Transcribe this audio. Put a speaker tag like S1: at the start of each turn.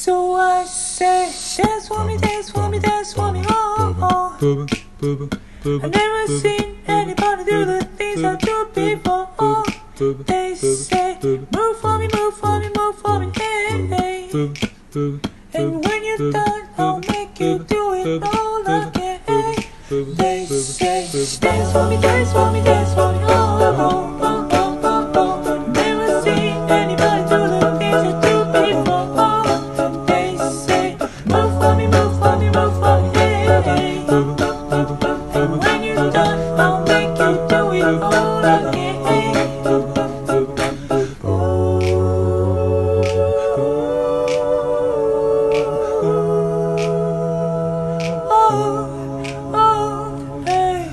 S1: So I say, dance for me, dance for me, dance for me, oh, oh. I've never seen anybody do the things I do before. Oh, they say, move for me, move for me, move for me, hey, hey. And when you're done, I'll make you do it all again. They say, dance for me, dance for me. when you do, I'll make you do it all again. Oh, oh, oh hey.